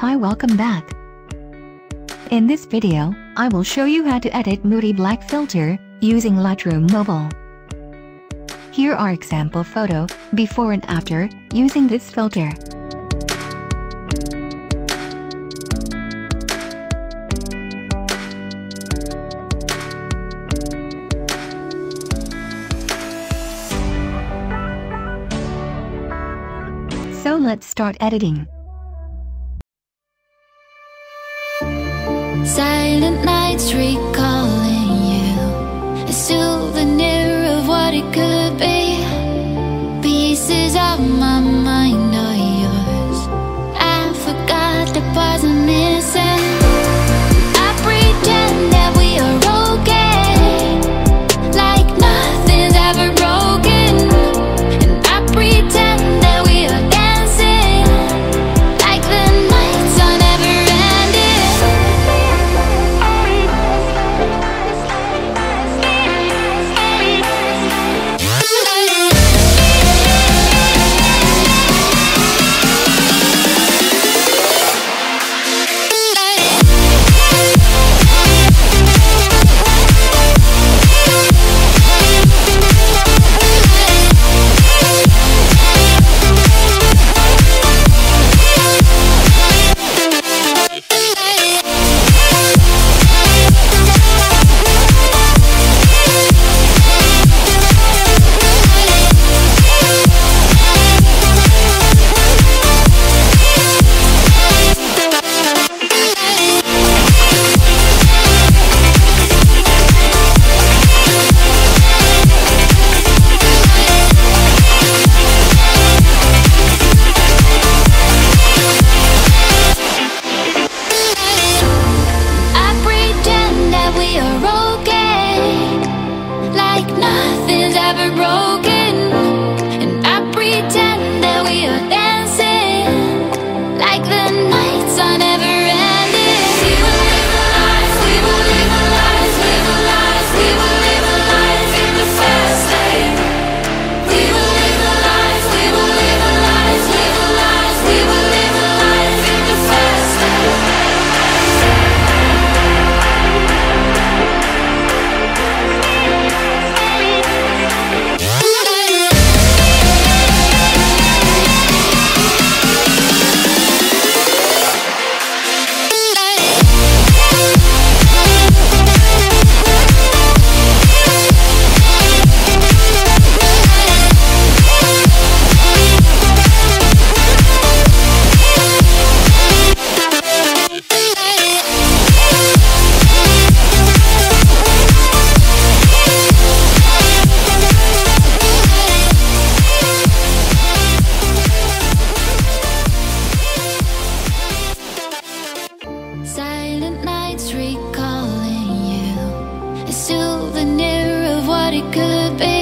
Hi welcome back. In this video, I will show you how to edit Moody Black filter, using Lightroom Mobile. Here are example photo, before and after, using this filter. So let's start editing. Silent nights recall. Silent nights recalling you, a souvenir of what it could be.